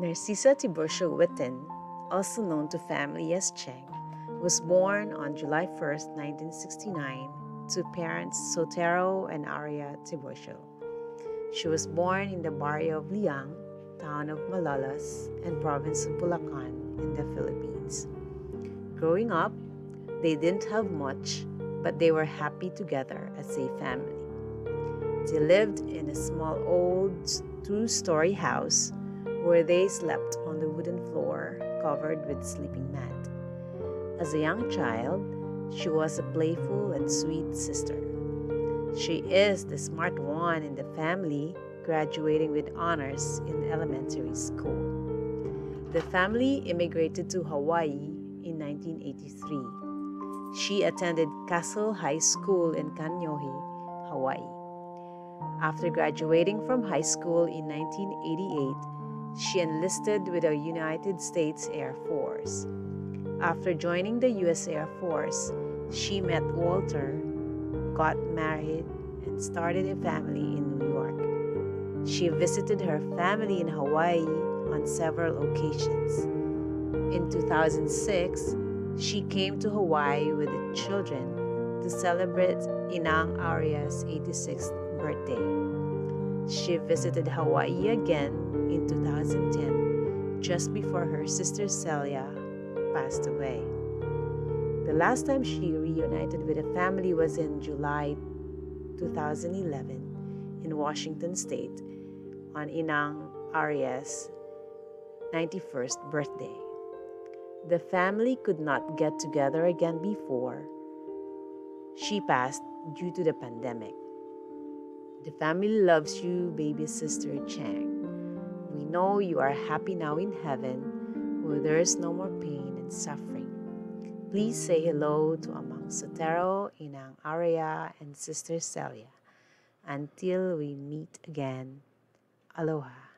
Narcisa Tiburcio Whitten, also known to family as Cheng, was born on July 1, 1969, to parents Sotero and Aria Tiburcio. She was born in the barrio of Liang, town of Malolos, and province of Bulacan in the Philippines. Growing up, they didn't have much, but they were happy together as a family. They lived in a small old two story house where they slept on the wooden floor covered with sleeping mat. As a young child, she was a playful and sweet sister. She is the smart one in the family, graduating with honors in elementary school. The family immigrated to Hawaii in 1983. She attended Castle High School in Kaneohe, Hawaii. After graduating from high school in 1988, she enlisted with the United States Air Force. After joining the U.S. Air Force, she met Walter, got married, and started a family in New York. She visited her family in Hawaii on several occasions. In 2006, she came to Hawaii with the children to celebrate Inang Aria's 86th birthday. She visited Hawaii again in 2010, just before her sister Celia passed away. The last time she reunited with a family was in July 2011 in Washington State on Inang Arias' 91st birthday. The family could not get together again before she passed due to the pandemic. The family loves you, baby sister Cheng. We know you are happy now in heaven where there is no more pain and suffering. Please say hello to Amang Sotero, Inang Aria, and Sister Celia. Until we meet again, aloha.